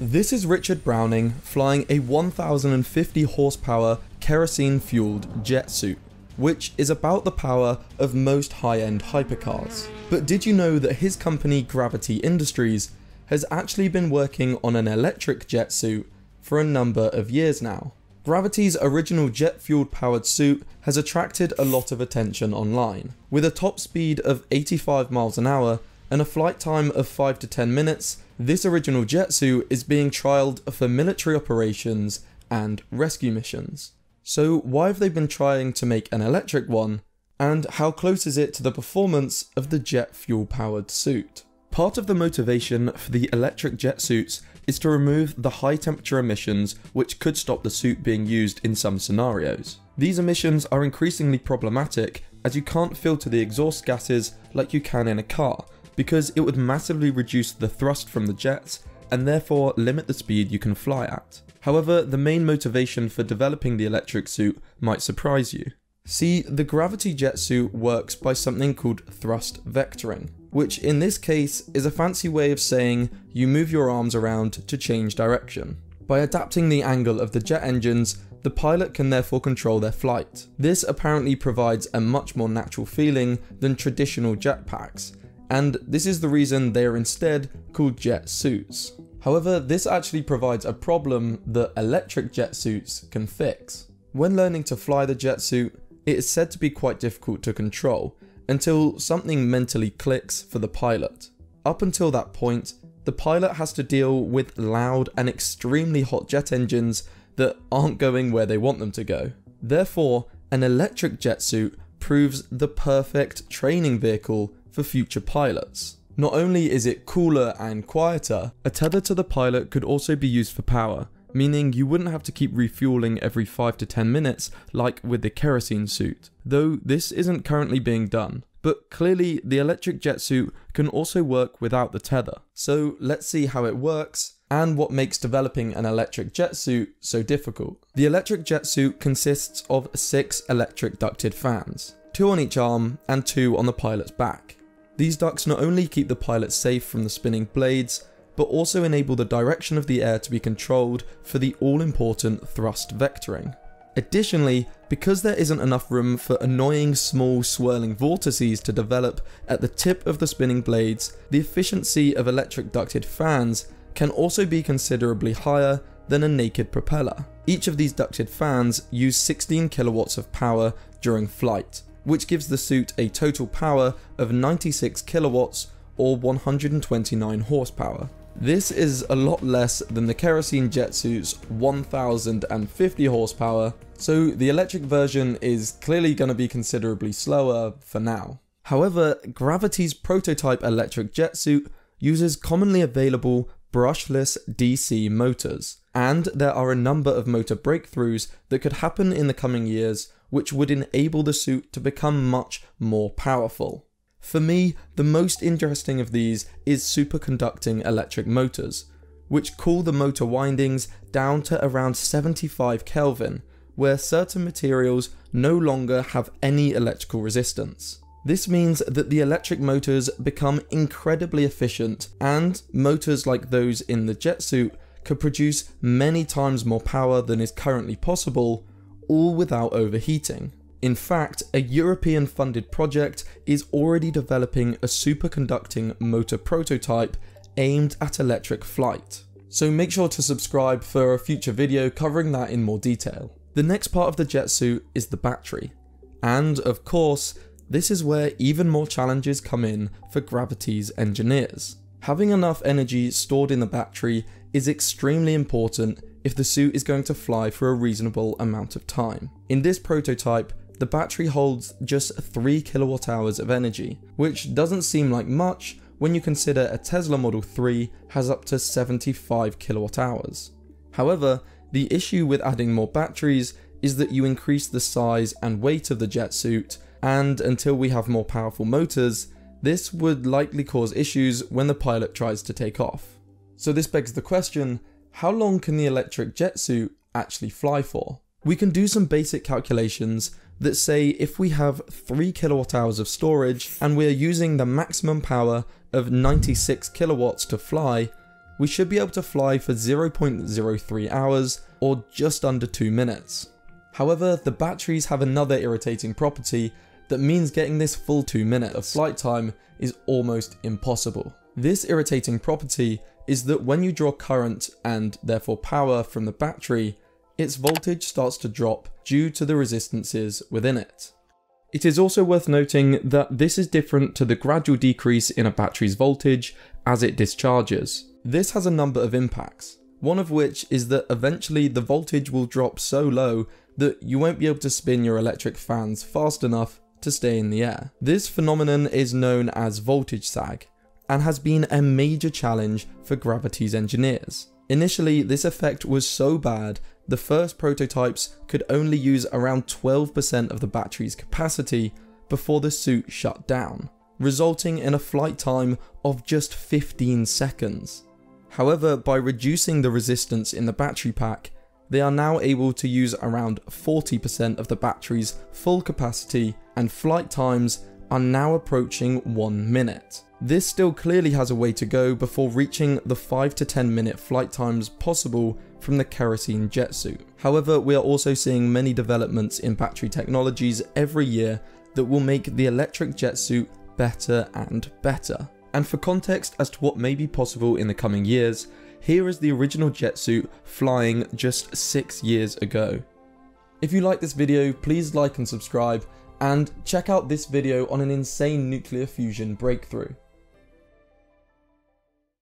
This is Richard Browning flying a 1050 horsepower kerosene fueled jet suit, which is about the power of most high end hypercars. But did you know that his company Gravity Industries has actually been working on an electric jet suit for a number of years now? Gravity's original jet fueled powered suit has attracted a lot of attention online. With a top speed of 85 miles an hour and a flight time of 5 to 10 minutes, this original jet suit is being trialled for military operations and rescue missions. So why have they been trying to make an electric one, and how close is it to the performance of the jet fuel powered suit? Part of the motivation for the electric jet suits is to remove the high temperature emissions which could stop the suit being used in some scenarios. These emissions are increasingly problematic as you can't filter the exhaust gases like you can in a car, because it would massively reduce the thrust from the jets and therefore limit the speed you can fly at. However, the main motivation for developing the electric suit might surprise you. See, the gravity jet suit works by something called thrust vectoring, which in this case is a fancy way of saying you move your arms around to change direction. By adapting the angle of the jet engines, the pilot can therefore control their flight. This apparently provides a much more natural feeling than traditional jetpacks, and this is the reason they are instead called jet suits. However, this actually provides a problem that electric jet suits can fix. When learning to fly the jet suit, it is said to be quite difficult to control until something mentally clicks for the pilot. Up until that point, the pilot has to deal with loud and extremely hot jet engines that aren't going where they want them to go. Therefore, an electric jet suit proves the perfect training vehicle for future pilots. Not only is it cooler and quieter, a tether to the pilot could also be used for power, meaning you wouldn't have to keep refueling every 5 to 10 minutes like with the kerosene suit, though this isn't currently being done. But clearly, the electric jet suit can also work without the tether. So let's see how it works and what makes developing an electric jet suit so difficult. The electric jet suit consists of six electric ducted fans, two on each arm and two on the pilot's back. These ducts not only keep the pilot safe from the spinning blades, but also enable the direction of the air to be controlled for the all-important thrust vectoring. Additionally, because there isn't enough room for annoying small swirling vortices to develop at the tip of the spinning blades, the efficiency of electric ducted fans can also be considerably higher than a naked propeller. Each of these ducted fans use 16 kilowatts of power during flight, which gives the suit a total power of 96 kilowatts or 129 horsepower. This is a lot less than the kerosene jet suit's 1050 horsepower, so the electric version is clearly going to be considerably slower for now. However, Gravity's prototype electric jet suit uses commonly available brushless DC motors, and there are a number of motor breakthroughs that could happen in the coming years which would enable the suit to become much more powerful. For me, the most interesting of these is superconducting electric motors, which cool the motor windings down to around 75 Kelvin, where certain materials no longer have any electrical resistance. This means that the electric motors become incredibly efficient, and motors like those in the jet suit could produce many times more power than is currently possible all without overheating. In fact, a European funded project is already developing a superconducting motor prototype aimed at electric flight. So make sure to subscribe for a future video covering that in more detail. The next part of the jet suit is the battery. And of course, this is where even more challenges come in for Gravity's engineers. Having enough energy stored in the battery is extremely important if the suit is going to fly for a reasonable amount of time. In this prototype, the battery holds just 3 kilowatt hours of energy, which doesn't seem like much when you consider a Tesla Model 3 has up to 75 kilowatt hours. However, the issue with adding more batteries is that you increase the size and weight of the jet suit, and until we have more powerful motors, this would likely cause issues when the pilot tries to take off. So this begs the question, how long can the electric jet suit actually fly for? We can do some basic calculations that say if we have 3 kilowatt hours of storage and we are using the maximum power of 96 kilowatts to fly, we should be able to fly for 0.03 hours or just under 2 minutes. However, the batteries have another irritating property that means getting this full 2 minutes of flight time is almost impossible. This irritating property is that when you draw current and therefore power from the battery, its voltage starts to drop due to the resistances within it. It is also worth noting that this is different to the gradual decrease in a battery's voltage as it discharges. This has a number of impacts, one of which is that eventually the voltage will drop so low that you won't be able to spin your electric fans fast enough to stay in the air. This phenomenon is known as voltage sag and has been a major challenge for Gravity's engineers. Initially, this effect was so bad, the first prototypes could only use around 12% of the battery's capacity before the suit shut down, resulting in a flight time of just 15 seconds. However, by reducing the resistance in the battery pack, they are now able to use around 40% of the battery's full capacity and flight times are now approaching 1 minute. This still clearly has a way to go before reaching the 5 to 10 minute flight times possible from the kerosene jet suit. However, we are also seeing many developments in battery technologies every year that will make the electric jet suit better and better. And for context as to what may be possible in the coming years, here is the original jet suit flying just 6 years ago. If you like this video, please like and subscribe, and check out this video on an insane nuclear fusion breakthrough.